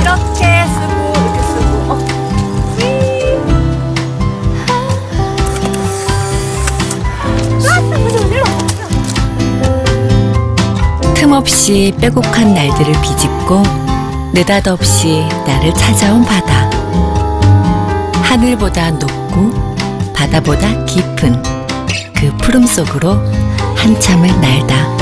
이렇게 쓰고 이렇게 쓰고. 어. 틈없이 빼곡한 날들을 비집고 느닷없이 나를 찾아온 바다. 하늘보다 높고 바다보다 깊은 그 푸름 속으로 한참을 날다.